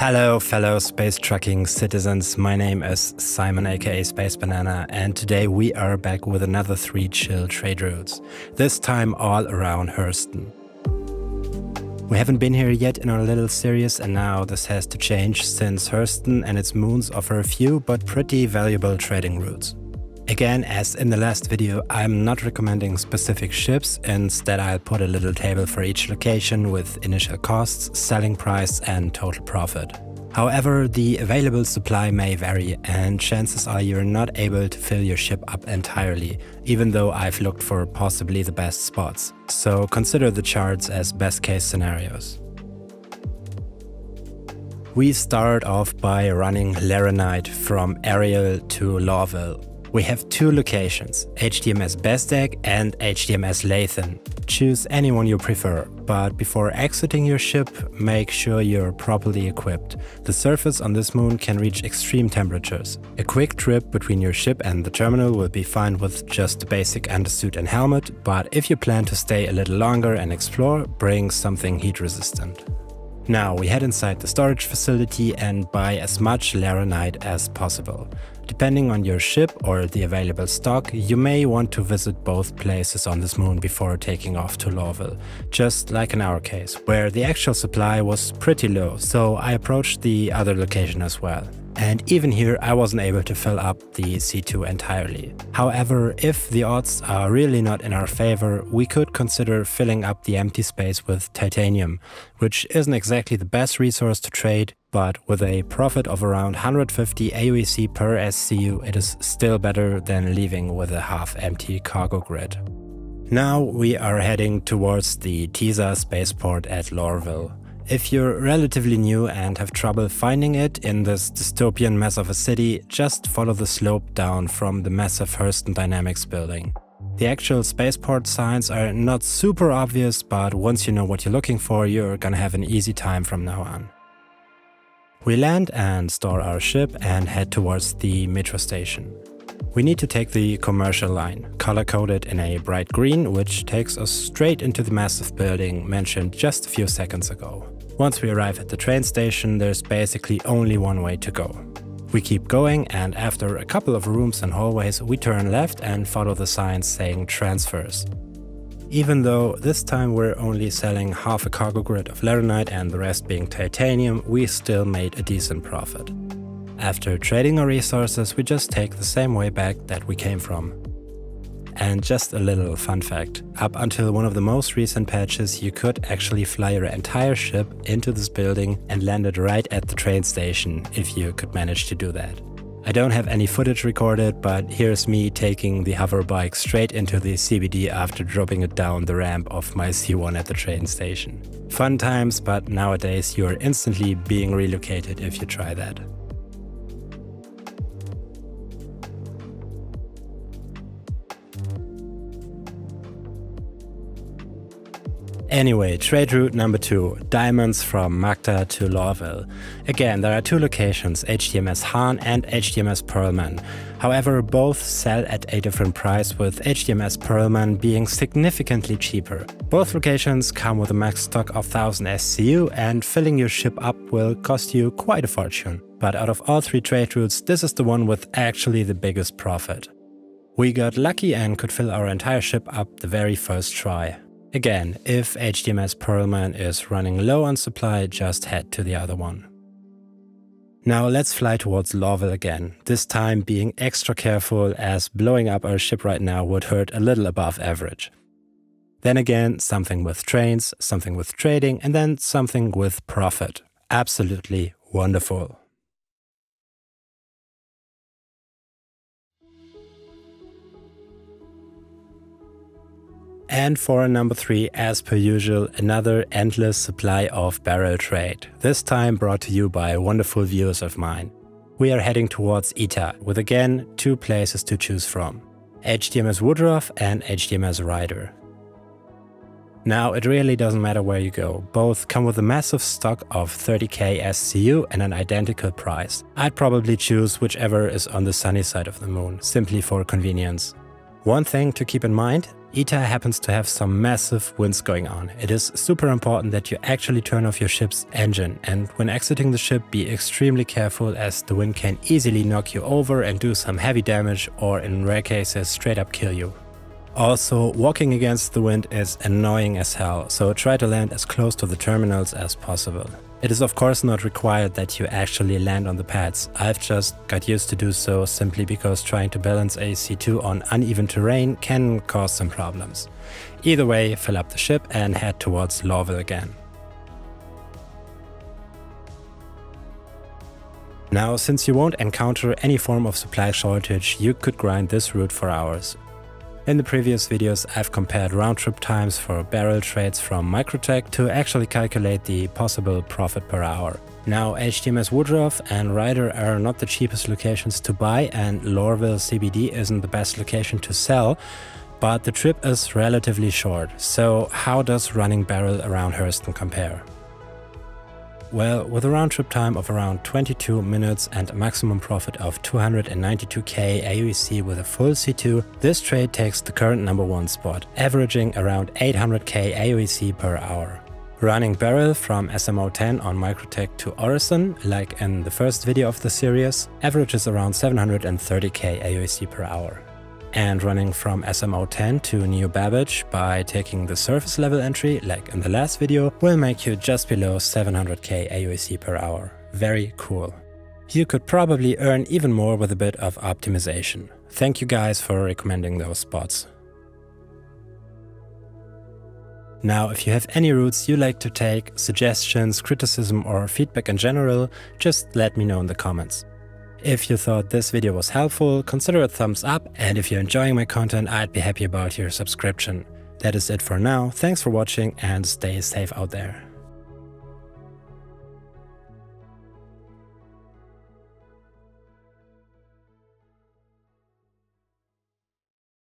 Hello, fellow space trucking citizens. My name is Simon, aka Space Banana, and today we are back with another three chill trade routes, this time all around Hurston. We haven't been here yet in our little series, and now this has to change since Hurston and its moons offer a few but pretty valuable trading routes. Again, as in the last video, I'm not recommending specific ships, instead I'll put a little table for each location with initial costs, selling price and total profit. However, the available supply may vary and chances are you're not able to fill your ship up entirely, even though I've looked for possibly the best spots. So consider the charts as best case scenarios. We start off by running Laranite from Arial to Lorville, we have two locations, HDMS Bezdek and HDMS Lathan. Choose any one you prefer, but before exiting your ship, make sure you're properly equipped. The surface on this moon can reach extreme temperatures. A quick trip between your ship and the terminal will be fine with just a basic undersuit and helmet, but if you plan to stay a little longer and explore, bring something heat resistant. Now we head inside the storage facility and buy as much Laranite as possible. Depending on your ship or the available stock, you may want to visit both places on this moon before taking off to Lorville, just like in our case, where the actual supply was pretty low, so I approached the other location as well. And even here I wasn't able to fill up the C2 entirely. However, if the odds are really not in our favor, we could consider filling up the empty space with titanium, which isn't exactly the best resource to trade, but with a profit of around 150 AUEC per SCU, it is still better than leaving with a half-empty cargo grid. Now we are heading towards the Teasa spaceport at Lorville. If you're relatively new and have trouble finding it in this dystopian mess of a city, just follow the slope down from the massive Hurston Dynamics building. The actual spaceport signs are not super obvious, but once you know what you're looking for, you're gonna have an easy time from now on. We land and store our ship and head towards the metro station. We need to take the commercial line, color-coded in a bright green, which takes us straight into the massive building mentioned just a few seconds ago. Once we arrive at the train station, there's basically only one way to go. We keep going and after a couple of rooms and hallways, we turn left and follow the signs saying transfers. Even though this time we're only selling half a cargo grid of Laranite and the rest being titanium, we still made a decent profit. After trading our resources, we just take the same way back that we came from. And just a little fun fact, up until one of the most recent patches you could actually fly your entire ship into this building and land it right at the train station if you could manage to do that. I don't have any footage recorded, but here's me taking the hover bike straight into the CBD after dropping it down the ramp of my C1 at the train station. Fun times, but nowadays you're instantly being relocated if you try that. Anyway, trade route number two, diamonds from Magda to Lorville. Again, there are two locations, HDMS Hahn and HDMS Perlman. However, both sell at a different price with HDMS Perlman being significantly cheaper. Both locations come with a max stock of 1000 SCU and filling your ship up will cost you quite a fortune. But out of all three trade routes, this is the one with actually the biggest profit. We got lucky and could fill our entire ship up the very first try. Again, if HDMS Perlman is running low on supply, just head to the other one. Now let's fly towards Lorville again, this time being extra careful as blowing up our ship right now would hurt a little above average. Then again, something with trains, something with trading, and then something with profit. Absolutely wonderful. And for number 3, as per usual, another endless supply of Beryl trade, this time brought to you by wonderful viewers of mine. We are heading towards Ita, with again two places to choose from, HDMS Woodruff and HDMS Ryder. Now, it really doesn't matter where you go, both come with a massive stock of 30k SCU and an identical price. I'd probably choose whichever is on the sunny side of the moon, simply for convenience. One thing to keep in mind, ITA happens to have some massive winds going on. It is super important that you actually turn off your ship's engine and when exiting the ship be extremely careful as the wind can easily knock you over and do some heavy damage or in rare cases straight up kill you. Also, walking against the wind is annoying as hell, so try to land as close to the terminals as possible. It is of course not required that you actually land on the pads. I've just got used to do so simply because trying to balance a C2 on uneven terrain can cause some problems. Either way, fill up the ship and head towards Lorville again. Now, since you won't encounter any form of supply shortage, you could grind this route for hours. In the previous videos I've compared round-trip times for Beryl trades from Microtech to actually calculate the possible profit per hour. Now HDMS Woodruff and Ryder are not the cheapest locations to buy and Lorville CBD isn't the best location to sell, but the trip is relatively short, so how does running Beryl around Hurston compare? Well, with a round trip time of around 22 minutes and a maximum profit of 292k AUC with a full C2, this trade takes the current number one spot, averaging around 800k AUC per hour. Running Beryl from SMO10 on Microtech to Orison, like in the first video of the series, averages around 730k AUC per hour and running from SMO10 to New Babbage by taking the surface level entry, like in the last video, will make you just below 700k AUC per hour. Very cool. You could probably earn even more with a bit of optimization. Thank you guys for recommending those spots. Now, if you have any routes you like to take, suggestions, criticism or feedback in general, just let me know in the comments. If you thought this video was helpful, consider a thumbs up and if you're enjoying my content, I'd be happy about your subscription. That is it for now, thanks for watching and stay safe out there.